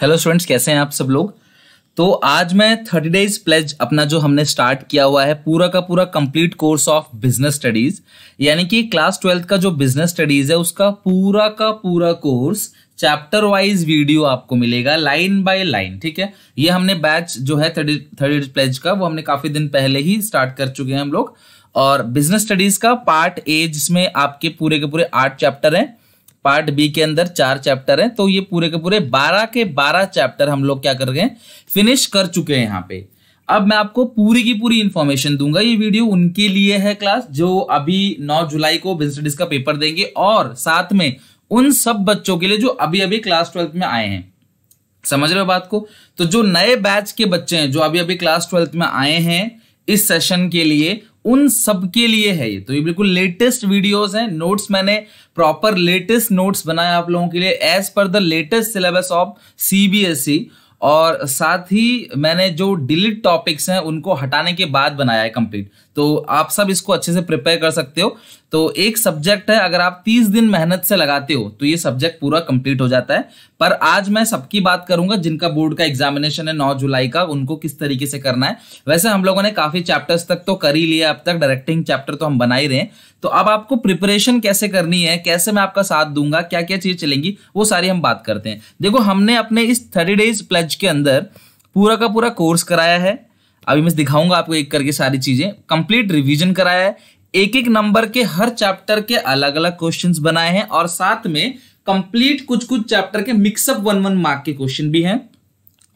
Hello students कैसे हैं आप सब लोग? तो आज मैं थर्टी डेज़ प्लेज अपना जो हमने स्टार्ट किया हुआ है, पूरा का पूरा complete course of business studies यानी कि क्लास ट्वेल्थ का जो बिज़नेस स्टडीज़ है, उसका पूरा का पूरा कोर्स चैप्टर वाइज वीडियो आपको मिलेगा लाइन बाय लाइन ठीक है? ये हमने बैच जो है थर्टी डेज़ प्लेज का, वो हमने काफ़ी दिन पहले ही स्टार्ट कर चुके हैं हम लोग। और बिज़नेस स्टडीज़ का पार्ट ए जिसमें आपके पूरे के पूरे आठ चैप्टर हैं पार्ट बी के अंदर चार चैप्टर हैं तो ये पूरे के पूरे बारह के बारह चैप्टर हम लोग क्या कर हैं, फिनिश कर चुके हैं यहाँ पे। अब मैं आपको पूरी की पूरी इंफॉर्मेशन दूँगा, ये वीडियो उनके लिए है क्लास जो अभी 9 जुलाई को बिज़नेस का पेपर देंगे, और साथ में उन सब बच्चों के लिए जो अभी अभी क्लास ट्वेल्थ में आए हैं। समझ रहे हो बात को? तो जो नए बैच के बच्चे हैं, जो अभी अभी क्लास ट्वेल्थ में आए हैं, इस सेशन के लिए उन सब के लिए है ये। तो ये बिल्कुल लेटेस्ट वीडियोस हैं। नोट्स मैंने प्रॉपर लेटेस्ट नोट्स बनाए आप लोगों के लिए as per the latest syllabus of CBSE और साथ ही मैंने जो डिलीट टॉपिक्स हैं, उनको हटाने के बाद बनाया है कंप्लीट तो आप सब इसको अच्छे से प्रिपेयर कर सकते हो। तो एक सब्जेक्ट है, अगर आप 30 दिन मेहनत से लगाते हो तो ये सब्जेक्ट पूरा कंप्लीट हो जाता है। पर आज मैं सबकी बात करूँगा, जिनका बोर्ड का एग्जामिनेशन है 9 जुलाई का, उनको किस तरीके से करना है। वैसे हम लोगों ने काफ़ी चैप्टर्स तक तो कर ही लिया अब तक डायरेक्टिंग चैप्टर तो हम बना ही। रहे तो अब आपको प्रिपरेशन कैसे करनी है, कैसे मैं आपका साथ दूँगा क्या क्या चीज़ चलेंगी, वो सारी हम बात करते हैं। देखो, हमने अपने इस थर्टी डेज़ प्लेज के अंदर पूरा का पूरा कोर्स कराया है। अभी मैं दिखाऊँगा आपको एक करके सारी चीज़ें। कंप्लीट रिवीजन कराया है। एक एक नंबर के हर चैप्टर के अलग अलग क्वेश्चंस बनाए हैं और साथ में कंप्लीट कुछ कुछ चैप्टर के mix up one one mark के क्वेश्चन भी हैं।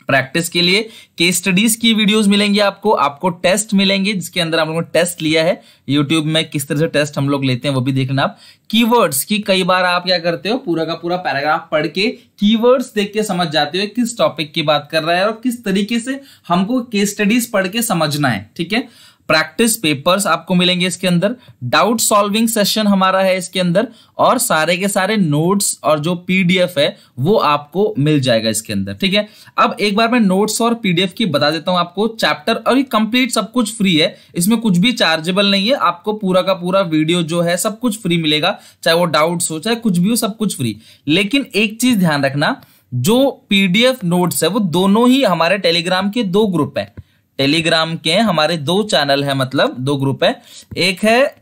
प्रैक्टिस के लिए केस स्टडीज़ की वीडियोस मिलेंगे आपको आपको टेस्ट मिलेंगे, जिसके अंदर हम लोगों ने टेस्ट लिया है। यूट्यूब में किस तरह से टेस्ट हम लोग लेते हैं वो भी देखना आप। कीवर्ड्स की कई बार आप क्या करते हो, पूरा का पूरा पैराग्राफ पढ़ के कीवर्ड्स देख के समझ जाते हो, किस टॉपिक की बात कर रहा है और किस तरीके से हमको केस स्टडीज़ पढ़ के समझना है, ठीक है? प्रैक्टिस पेपर्स आपको मिलेंगे इसके अंदर। डाउट सॉल्विंग सेशन हमारा है इसके अंदर। और सारे के सारे नोट्स और जो पीडीएफ है, वो आपको मिल जाएगा इसके अंदर, ठीक है? अब एक बार मैं नोट्स और पीडीएफ की बता देता हूँ आपको। चैप्टर और ये कंप्लीट सब कुछ फ्री है। इसमें कुछ भी चार्जेबल नहीं है। आपको पूरा का पूरा वीडियो जो है, सब कुछ फ्री मिलेगा। चाहे वो डाउट्स हो, चाहे कुछ भी हो, सब कुछ फ्री लेकिन एक चीज़ ध्यान रखना, जो पीडीएफ नोट्स है, वो दोनों ही हमारे टेलीग्राम के दो ग्रुप है। टेलीग्राम के हमारे दो चैनल है मतलब दो ग्रुप है। एक है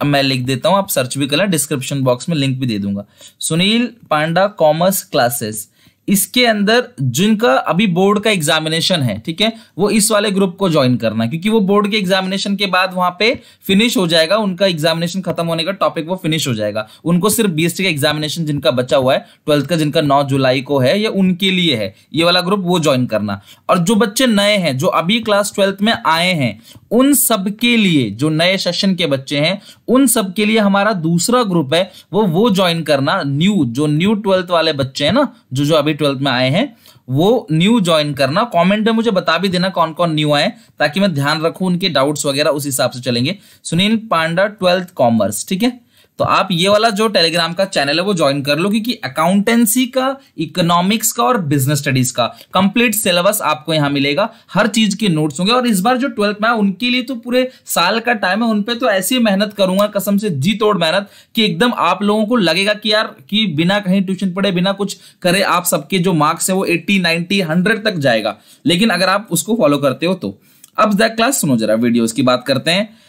मैं लिख देता हूँ, आप सर्च भी कर लें डिस्क्रिप्शन बॉक्स में लिंक भी दे दूँगा। सुनील पांडा कॉमर्स क्लासेस इसके अंदर जिनका अभी बोर्ड का एग्जामिनेशन है, ठीक है? वो इस वाले ग्रुप को ज्वाइन करना क्योंकि वो बोर्ड के एग्जामिनेशन के बाद वहाँ पे फिनिश हो जाएगा, उनका एग्जामिनेशन खत्म होने का टॉपिक वो फिनिश हो जाएगा। उनको सिर्फ़ बीएसटी का एग्जामिनेशन जिनका बचा हुआ है ट्वेल्थ का जिनका नौ जुलाई को है, ये उनके लिए है। ये वाला ग्रुप वो ज्वाइन करना। और जो बच्चे नए हैं, जो अभी क्लास ट्वेल्थ में आए हैं, उन सब के लिए, जो नए सेशन के बच्चे हैं, उन सब के लिए हमारा दूसरा ग्रुप है, वो वो ज्वाइन करना न्यू जो न्यू ट्वेल्थ वाले बच्चे हैं ना, जो जो अभी ट्वेल्थ में आए हैं, वो न्यू ज्वाइन करना। कमेंट में मुझे बता भी देना कौन कौन न्यू आए ताकि मैं ध्यान रखूँ उनके डाउट्स वगैरह उस हिसाब से चलेंगे। सुनील पांडा ट्वेल्थ कॉमर्स ठीक है? तो आप ये वाला जो टेलीग्राम का चैनल है, वो ज्वाइन कर लो, क्योंकि अकाउंटेंसी का इकोनॉमिक्स का और बिज़नेस स्टडीज़ का कंप्लीट सिलेबस आपको यहाँ मिलेगा। हर चीज़ के नोट्स होंगे, और इस बार जो ट्वेल्थ में उनके लिए तो पूरे साल का टाइम है, उनपे तो ऐसी मेहनत करूँगा, कसम से जी तोड़ मेहनत, कि एकदम आप लोगों को लगेगा कि यार, कि बिना कहीं ट्यूशन पढ़े, बिना कुछ करे, आप सबके जो मार्क्स है, वो एट्टी नाइनटी हंड्रेड तक जाएगा। लेकिन अगर आप उसको फॉलो करते हो तो। अब क्लास सुनो जरा वीडियो की बात करते हैं।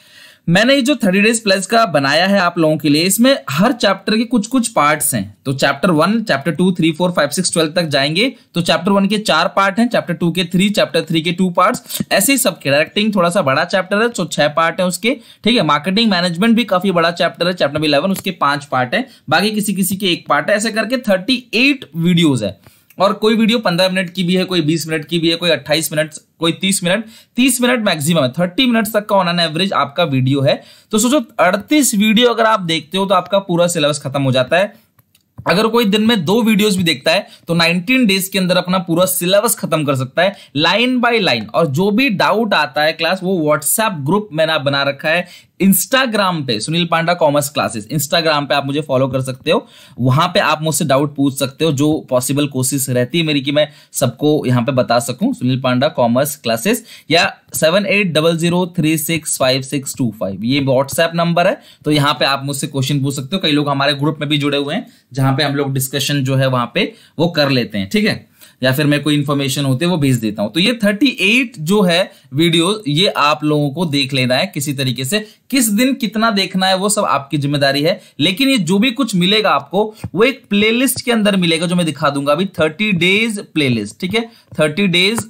मैंने ये जो थर्टी डेज़ प्लस का बनाया है आप लोगों के लिए, इसमें हर चैप्टर के कुछ कुछ पार्ट्स हैं। तो chapter one chapter two three four five six twelve तक जाएँगे। तो चैप्टर वन के चार पार्ट हैं चैप्टर टू के थ्री चैप्टर थ्री के टू पार्ट्स ऐसे ही सबके डायरेक्टिंग थोड़ा सा बड़ा चैप्टर है तो छह पार्ट है उसके। ठीक है मार्केटिंग मैनेजमेंट भी काफ़ी बड़ा चैप्टर है चैप्टर इलेवन उसके पाँच पार्ट है। बाकी किसी किसी के एक पार्ट है। ऐसे करके थर्टी एट वीडियोज़ है। और कोई वीडियो पंद्रह मिनट की भी है, कोई बीस मिनट की भी है, कोई अट्ठाईस मिनट, कोई तीस मिनट तीस मिनट मैक्सिमम है। थर्टी मिनट्स तक का ऑन एन एवरेज आपका वीडियो है। तो सोचो, अड़तीस वीडियो अगर आप देखते हो तो आपका पूरा सिलेबस खत्म हो जाता है। अगर कोई दिन में दो वीडियोस भी देखता है तो 19 डेज़ के अंदर अपना पूरा सिलेबस खत्म कर सकता है लाइन बाय लाइन और जो भी डाउट आता है क्लास वो व्हाट्सएप ग्रुप मैंने बना रखा है। इंस्टाग्राम पे, Sunil Panda commerce classes Instagram पे आप मुझे फॉलो कर सकते हो। वहाँ पे आप मुझसे डाउट पूछ सकते हो, जो पॉसिबल कोशिश रहती है मेरी कि मैं सबको यहाँ पे बता सकूँ। सुनील पांडा कॉमर्स क्लासेस या seven eight double zero three six five six two five ये व्हाट्सएप नंबर है तो यहाँ पे आप मुझसे क्वेश्चन पूछ सकते हो। कई लोग हमारे ग्रुप में भी जुड़े हुए हैं, जहाँ पे हम लोग डिस्कशन जो है वहाँ पे वो कर लेते हैं, ठीक है? या फिर मैं कोई इन्फॉर्मेशन होते वो भेज देता हूँ। तो ये 38 जो है वीडियो ये आप लोगों को देख लेना है किसी तरीके से। किस दिन कितना देखना है, वो सब आपकी ज़िम्मेदारी है। लेकिन ये जो भी कुछ मिलेगा आपको, वो एक प्लेलिस्ट के अंदर मिलेगा, जो मैं दिखा दूँगा अभी। थर्टी डेज़ प्लेलिस्ट ठीक है? थर्टी डेज़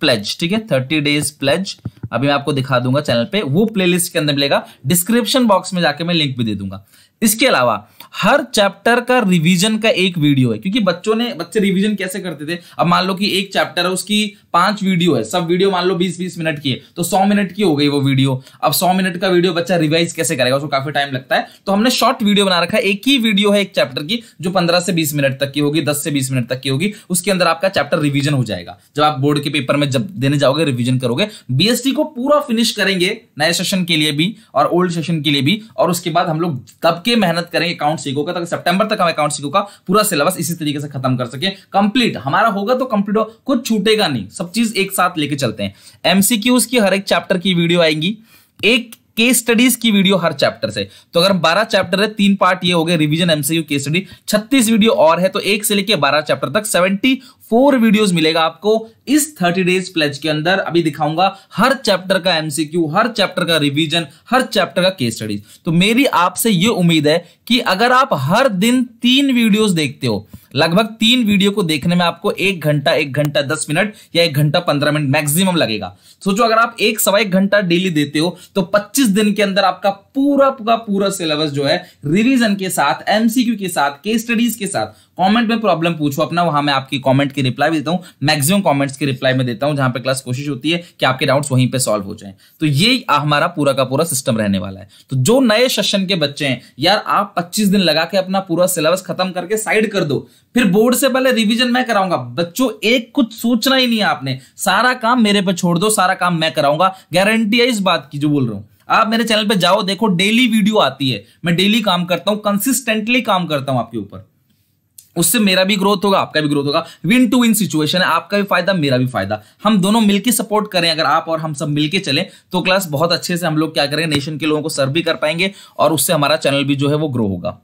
प्लेज ठीक है? थर्टी डेज़ प्लेज अभी मैं आपको दिखा दूँगा चैनल पे। वो प्लेलिस्ट के अंदर मिलेगा। डिस्क्रिप्शन बॉक्स में जाके मैं लिंक भी दे दूँगा। इसके अलावा, हर चैप्टर का रिवीजन का एक वीडियो है, क्योंकि बच्चों ने, बच्चे रिवीजन कैसे करते थे? अब मान लो कि एक चैप्टर है, उसकी पाँच वीडियो है, सब वीडियो मान लो बीस बीस मिनट की है तो सौ मिनट की हो गई वो वीडियो अब सौ मिनट का वीडियो बच्चा रिवाइज कैसे करेगा, उसको काफ़ी टाइम लगता है। तो हमने शॉर्ट वीडियो बना रखा है, एक ही वीडियो है एक चैप्टर की, जो पंद्रह से बीस मिनट तक की होगी, दस से बीस मिनट तक की होगी, उसके अंदर आपका चैप्टर रिविजन हो जाएगा। जब आप बोर्ड के पेपर में जब देने जाओगे रिविजन करोगे बीएसटी को पूरा फिनिश करेंगे नए सेशन के लिए भी और ओल्ड सेशन के लिए भी, और उसके बाद हम लोग तब के मेहनत करेंगे अकाउंट सीखोगे तक सितंबर तक हम अकाउंट सीखोगा पूरा सिलेबस इसी तरीके से खत्म कर सके। कंप्लीट हमारा होगा तो कंप्लीट हो, कुछ छूटेगा नहीं। सब चीज़ एक साथ लेके चलते हैं। एमसीक्यूज की हर एक चैप्टर की वीडियो आएँगी। एक केस स्टडीज़ की वीडियो हर चैप्टर से। तो अगर 12 चैप्टर है, तीन पार्ट ये हो गए revision MCQ case study 36 video और है तो एक से लेके 12 चैप्टर तक 74 वीडियोस मिलेगा आपको इस 30 डेज़ प्लेज के अंदर। अभी दिखाऊँगा हर चैप्टर का एमसीक्यू हर चैप्टर का रिवीजन हर चैप्टर का केस स्टडीज़ तो मेरी आपसे ये उम्मीद है कि अगर आप हर दिन तीन वीडियोस देखते हो, लगभग तीन वीडियो को देखने में आपको एक घंटा एक घंटा दस मिनट या एक घंटा पंद्रह मिनट मैक्सिमम लगेगा। सोचो, अगर आप एक सवा एक घंटा डेली देते हो तो पच्चीस दिन के अंदर आपका पूरा पूरा पूरा सिलेबस जो है रिवीजन के साथ एमसीक्यू के साथ केस स्टडीज़ के साथ कमेंट में प्रॉब्लम पूछो अपना, वहाँ मैं आपकी कमेंट की रिप्लाई भी देता हूँ। मैक्सिमम कमेंट्स की रिप्लाई में देता हूँ, जहाँ पे क्लास कोशिश होती है कि आपके डाउट्स वहीं पे सॉल्व हो जाएँ। तो ये हमारा पूरा का पूरा सिस्टम रहने वाला है। तो जो नए सेशन के बच्चे हैं, यार आप 25 दिन लगा के अपना पूरा सिलेबस खत्म करके साइड कर दो। फिर बोर्ड से पहले रिविजन मैं कराऊँगा। बच्चों, एक कुछ सोचना ही नहीं है आपने। सारा काम मेरे पे छोड़ दो, सारा काम मैं कराऊँगा। गारंटी है इस बात की जो बोल रहा हूँ। आप मेरे चैनल पे जाओ, देखो डेली वीडियो आती है। मैं डेली काम करता हूँ कंसिस्टेंटली काम करता हूँ आपके ऊपर। उससे मेरा भी ग्रोथ होगा, आपका भी ग्रोथ होगा। विन टू विन सिचुएशन है, आपका भी फ़ायदा, मेरा भी फ़ायदा। हम दोनों मिलकर सपोर्ट करें, अगर आप और हम सब मिलकर चलें तो क्लास बहुत अच्छे से हम लोग क्या करेंगे नेशन के लोगों को सर्व भी कर पाएँगे और उससे हमारा चैनल भी जो है वो ग्रो होगा।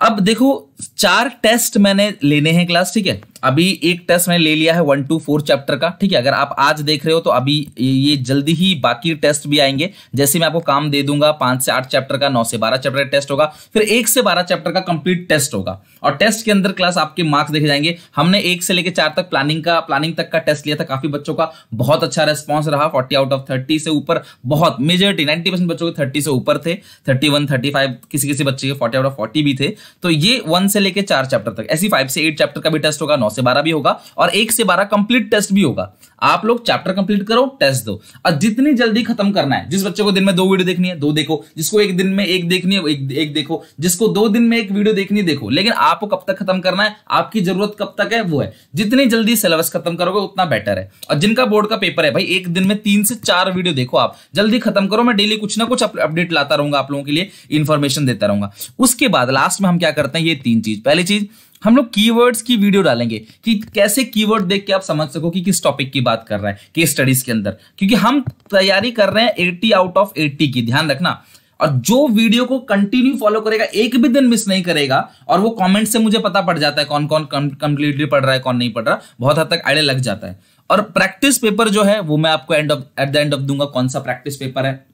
अब देखो, चार टेस्ट मैंने लेने हैं क्लास ठीक है? अभी एक टेस्ट मैंने ले लिया है वन टू फोर चैप्टर का, ठीक है? अगर आप आज देख रहे हो तो अभी ये जल्दी ही बाकी टेस्ट भी आएँगे। जैसे मैं आपको काम दे दूँगा, पाँच से आठ चैप्टर का, नौ से बारह चैप्टर का टेस्ट होगा, फिर एक से बारह चैप्टर का कंप्लीट टेस्ट होगा। और टेस्ट के अंदर क्लास आपके मार्क्स देखे जाएँगे। हमने एक से लेकर चार तक प्लानिंग का प्लानिंग तक का टेस्ट लिया था, काफ़ी बच्चों का। बहुत अच्छा रेस्पॉन्स रहा फोर्टी आउट ऑफ़ थर्टी से ऊपर, बहुत मेजोरिटी नाइनटी बच्चों के थर्टी से ऊपर थे। थर्टी वन थर्टी फाइव किसी किसी बच्चे के फोर्टी आउट ऑफ़ फोर्टी भी थे। तो ये वन से लेकर चार चैप्टर तक, ऐसी फाइव से एट चैप्टर का भी टेस्ट होगा, नौ से बारह भी होगा और एक से बारह कंप्लीट टेस्ट भी होगा। आप लोग चैप्टर कंप्लीट करो टेस्ट दो। और जितनी जल्दी खत्म करना है जिस बच्चे को दिन में दो वीडियो देखनी है दो देखो। जिसको एक दिन में एक देखनी है एक, एक देखो। जिसको दो दिन में एक वीडियो देखनी देखो। लेकिन आपको कब तक खत्म करना है आपकी ज़रूरत कब तक है वो है। जितनी जल्दी सिलेबस खत्म करोगे उतना बेटर है। और जिनका बोर्ड का पेपर है भाई एक दिन में तीन से चार वीडियो देखो आप। जल्दी खत्म करो मैं डेली कुछ ना कुछ अपडेट लाता रहूँगा आप लोगों के लिए इन्फॉर्मेशन देता रहूँगा। उसके बाद लास्ट में हम क्या करते हैं ये तीन चीज़। पहली चीज़ हम लोग कीवर्ड्स की वीडियो डालेंगे कि कैसे कीवर्ड देख के आप समझ सको कि किस टॉपिक की बात कर रहा है केस स्टडीज़ के अंदर। क्योंकि हम तैयारी कर रहे हैं 80 आउट ऑफ़ 80 की, ध्यान रखना। और जो वीडियो को कंटिन्यू फॉलो करेगा, एक भी दिन मिस नहीं करेगा, और वो कमेंट से मुझे पता पड़ जाता है कौन कौन कंप्लीटली पढ़ रहा है, कौन नहीं पढ़ रहा। बहुत हद तक आइडिया लग जाता है। और प्रैक्टिस पेपर जो है, वो मैं आपको end of at the end of दूँगा, कौन सा प्रैक्टिस पेपर है,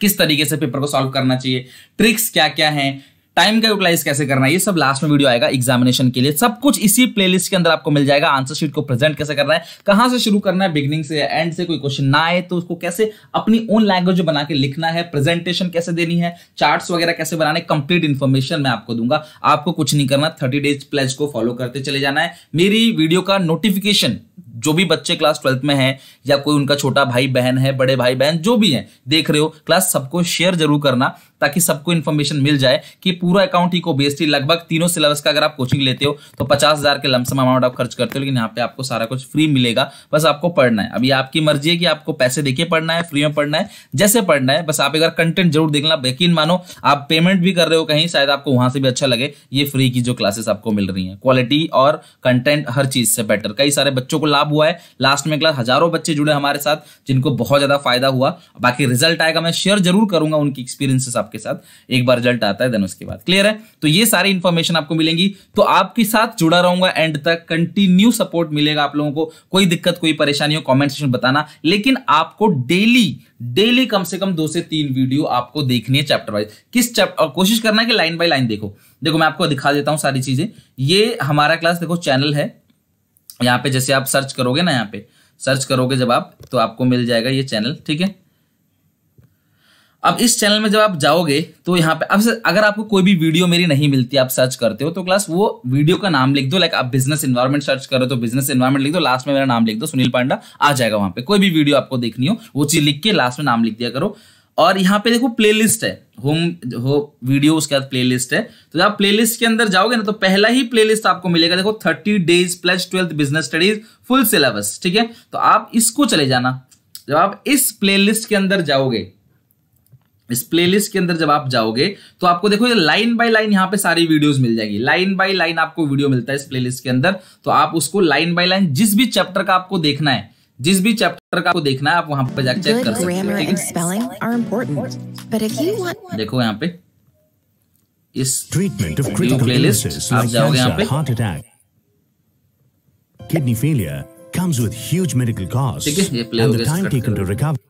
किस तरीके से पेपर को सॉल्व करना चाहिए ट्रिक्स क्या क्या है टाइम का यूटिलाइज कैसे करना है, ये सब लास्ट में वीडियो आएगा एग्जामिनेशन के लिए। सब कुछ इसी प्लेलिस्ट के अंदर आपको मिल जाएगा। आंसर शीट को प्रेजेंट कैसे करना है, कहाँ से शुरू करना है बिगनिंग से एंड से, कोई क्वेश्चन ना आए तो उसको कैसे अपनी ओन लैंग्वेज बना के लिखना है प्रेजेंटेशन कैसे देनी है चार्ट्स वगैरह कैसे बनाने कंप्लीट इन्फॉर्मेशन मैं आपको दूँगा। आपको कुछ नहीं करना थर्टी डेज़ प्लेज को फॉलो करते चले जाना है। मेरी वीडियो का नोटिफिकेशन जो भी बच्चे क्लास ट्वेल्थ में हैं, या कोई उनका छोटा भाई बहन है, बड़े भाई बहन, जो भी हैं, देख रहे हो क्लास सबको शेयर ज़रूर करना, ताकि सबको इन्फॉर्मेशन मिल जाए कि पूरा अकाउंट ही को बेस्ड लगभग तीनों सिलेबस का अगर आप कोचिंग लेते हो तो पचास हज़ार के लमसम अमाउंट आप खर्च करते हो, लेकिन यहाँ पे आपको सारा कुछ फ्री मिलेगा। बस आपको पढ़ना है। अभी आपकी मर्ज़ी है कि आपको पैसे देके पढ़ना है फ्री में पढ़ना है, जैसे पढ़ना है, बस आप बार कंटेंट ज़रूर देखना यकीन मानो, आप पेमेंट भी कर रहे हो कहीं, शायद आपको वहाँ से भी अच्छा लगे, ये फ्री की जो क्लासेस आपको मिल रही है। क्वालिटी और कंटेंट हर चीज़ से बेटर कई सारे बच्चों को लाभ हुआ है। लास्ट में क्लास हज़ारों बच्चे जुड़े हमारे साथ, जिनको बहुत ज़्यादा फ़ायदा हुआ। बाकी रिज़ल्ट आएगा, मैं शेयर ज़रूर करूँगा उनकी एक्सपीरियंसेस आपके साथ। एक बार रिज़ल्ट आता है देन उसके बाद। क्लियर है? तो ये सारी इंफॉर्मेशन आपको मिलेंगी। तो आपके साथ जुड़ा रहूँगा एंड तक। कंटिन्यू सपोर्ट मिलेगा आप लोगों को। कोई दिक्कत, कोई परेशानी हो कॉमेंट सेक्शन बताना। लेकिन आपको डेली डेली कम से कम दो से तीन वीडियो आपको देखनी है चैप्टर वाइज किस चैप्टर और कोशिश करना है कि लाइन बाय लाइन देखो। देखो, मैं आपको दिखा देता हूँ सारी चीज़ें। ये हमारा क्लास देखो चैनल है। यहाँ पे जैसे आप सर्च करोगे ना यहाँ पे सर्च करोगे जब आप तो आपको मिल जाएगा ये चैनल ठीक है? अब इस चैनल में जब आप जाओगे तो यहाँ पे, अब अगर आपको कोई भी वीडियो मेरी नहीं मिलती, आप सर्च करते हो तो क्लास वो वीडियो का नाम लिख दो लाइक आप बिज़नेस इन्वायरमेंट सर्च करो तो बिज़नेस इन्वायरमेंट लिख दो लास्ट में मेरा नाम लिख दो, सुनील पांडा, आ जाएगा वहाँ पे। कोई भी वीडियो आपको देखनी हो, वो चीज़ लिख के लास्ट में नाम लिख दिया करो। और यहाँ पे देखो प्लेलिस्ट है। होम हो वीडियो उसके बाद प्लेलिस्ट है। तो जब आप प्लेलिस्ट के अंदर जाओगे ना तो पहला ही प्लेलिस्ट आपको मिलेगा। देखो thirty days plus twelfth business studies full syllabus ठीक है? तो आप इसको चले जाना। जब आप इस प्लेलिस्ट के अंदर जाओगे, इस प्लेलिस्ट के अंदर जब आप जाओगे तो आपको देखो, ये लाइन बाय लाइन यहाँ पे सारी वीडियोस मिल जाएगी। लाइन बाय लाइन आपको वीडियो मिलता है इस प्लेलिस्ट के अंदर। तो आप उसको लाइन बाय लाइन जिस भी चैप्टर का आपको देखना है जिस भी चैप्टर का आपको देखना है आप वहाँ पे जाकर चेक कर सकते हो देखो यहाँ पे इस ट्रीटमेंट ऑफ़ क्रिटिकल प्लेलिस्ट आप जाओगे यहाँ पे। Heart attack kidney failure comes with huge medical costs ठीक है ये प्ले taken to recover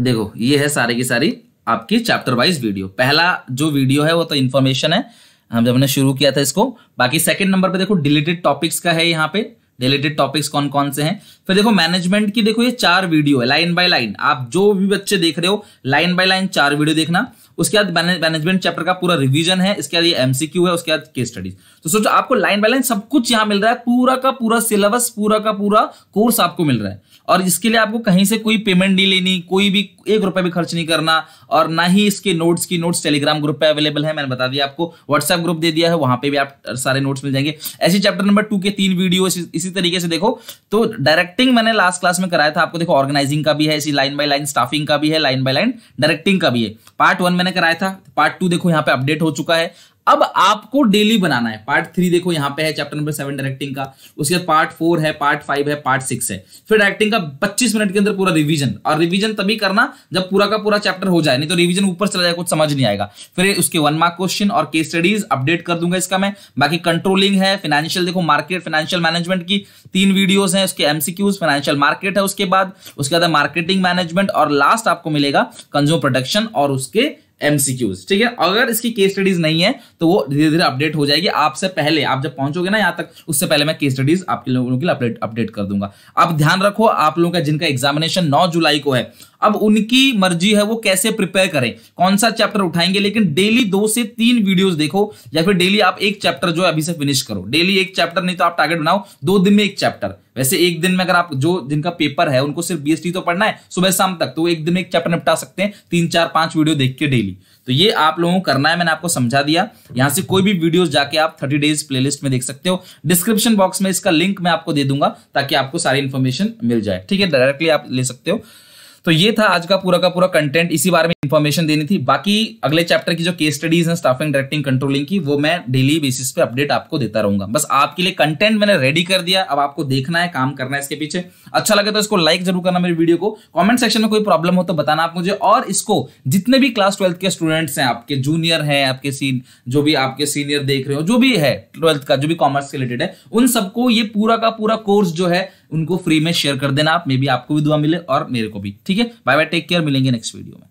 देखो ये है सारे की सारी आपकी चैप्टर वाइज वीडियो पहला जो वीडियो है वो तो इन्फॉर्मेशन है। हम जब हमने शुरू किया था इसको बाकी सेकंड नंबर पे देखो डिलीटेड टॉपिक्स का है यहाँ पे। डिलीटेड टॉपिक्स कौन कौन से हैं? फिर देखो मैनेजमेंट की देखो, ये चार वीडियो है लाइन बाय लाइन आप जो भी बच्चे देख रहे हो लाइन बाय लाइन चार वीडियो देखना। उसके बाद मैनेजमेंट चैप्टर का पूरा रिवीजन है, इसके बाद ये एमसीक्यू है, उसके बाद केस स्टडीज़ तो सोचो, आपको लाइन बाय लाइन सब कुछ यहाँ मिल रहा है, पूरा का पूरा सिलेबस पूरा का पूरा कोर्स आपको मिल रहा है। और इसके लिए आपको कहीं से कोई पेमेंट नहीं लेनी, कोई भी एक रुपए भी खर्च नहीं करना, और ना ही इसके नोट्स की नोट्स टेलीग्राम ग्रुप पे अवेलेबल है, मैंने बता दिया आपको। व्हाट्सएप ग्रुप दे दिया है, वहाँ पे भी आप सारे नोट्स मिल जाएँगे। ऐसे चैप्टर नंबर टू के तीन वीडियो इसी तरीके से देखो। तो डायरेक्टिंग मैंने लास्ट क्लास में कराया था, आपको देखो ऑर्गेनाइजिंग का भी है, इसी लाइन बाय लाइन स्टाफिंग का भी है लाइन बाय लाइन डायरेक्टिंग का भी है। पार्ट वन मैंने कराया था। पार्ट टू देखो यहाँ पे अपडेट हो चुका है। अब आपको डेली बनाना है। पार्ट थ्री देखो, यहाँ पे है चैप्टर नंबर सेवन डायरेक्टिंग का। उसके बाद पार्ट फोर है, पार्ट फाइव है, पार्ट सिक्स है। फिर डायरेक्टिंग का पच्चीस मिनट के अंदर पूरा रिवीजन और रिवीजन तभी करना जब पूरा का पूरा चैप्टर हो जाए। नहीं तो रिवीजन ऊपर चला जाए, कुछ समझ नहीं आएगा। फिर उसके वन मार्क क्वेश्चन और केस स्टडीज़ अपडेट कर दूँगा इसका मैं। बाकी कंट्रोलिंग है फाइनेंशियल देखो मार्केट फाइनेंशियल मैनेजमेंट की तीन वीडियोस है। उसके एमसीक्यूज फाइनेंशियल मार्केट है उसके बाद। उसके बाद मार्केटिंग मैनेजमेंट और लास्ट आपको मिलेगा कंज्यूमर प्रोडक्शन और उसके एमसीक्यूज ठीक है? अगर इसकी केस स्टडीज़ नहीं है तो वो धीरे धीरे अपडेट हो जाएगी। आपसे पहले, आप जब पहुंचोगे ना यहाँ तक, उससे पहले मैं केस स्टडीज़ आपके लोगों के लिए अपडेट कर दूँगा। अब ध्यान रखो, आप लोगों का जिनका एग्जामिनेशन नौ जुलाई को है अब उनकी मर्ज़ी है वो कैसे प्रिपेयर करें? कौन सा चैप्टर उठाएँगे? लेकिन डेली दो से तीन वीडियोस देखो, या फिर डेली आप एक चैप्टर जो है अभी से फिनिश करो। डेली एक चैप्टर नहीं तो आप टारगेट बनाओ, दो दिन में एक चैप्टर वैसे एक दिन में अगर आप जो जिनका पेपर है, उनको सिर्फ़ बीएसटी तो पढ़ना है, सुबह शाम तक तो एक दिन में एक चैप्टर निपटा सकते हैं, तीन, चार, पाँच वीडियो देख के डेली तो ये आप लोगों को करना है, मैंने आपको समझा दिया। यहाँ से कोई भी वीडियोस जाके आप 30 डेज़ प्लेलिस्ट में देख सकते हो। डिस्क्रिप्शन बॉक्स में इसका लिंक मैं आपको दे दूँगा, ताकि आपको सारी इन्फॉर्मेशन मिल जाए। ठीक है डायरेक्टली आप ले सकते हो। तो ये था आज का पूरा का पूरा कंटेंट इसी बारे में इंफॉर्मेशन देनी थी। बाकी अगले चैप्टर की जो केस स्टडीज़ हैं स्टाफिंग डायरेक्टिंग कंट्रोलिंग की, वो मैं डेली बेसिस पे अपडेट आपको देता रहूँगा। बस आपके लिए कंटेंट मैंने रेडी कर दिया। अब आपको देखना है, काम करना है इसके पीछे। अच्छा लगे तो इसको लाइक ज़रूर करना मेरी वीडियो को। कॉमेंट सेक्शन में कोई प्रॉब्लम हो तो बताना आप मुझे। और इसको जितने भी क्लास ट्वेल्थ के स्टूडेंट्स हैं, आपके जूनियर हैं, आपके सीन जो भी आपके सीनियर देख रहे हो, जो भी है ट्वेल्थ का, जो भी कॉमर्स रिलेटेड है, उन सबको ये पूरा का पूरा कोर्स जो है उनको फ्री में शेयर कर देना आप मे बी आपको भी दुआ मिले और मेरे को भी। ठीक है? बाय बाय टेक केयर मिलेंगे नेक्स्ट वीडियो में।